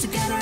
together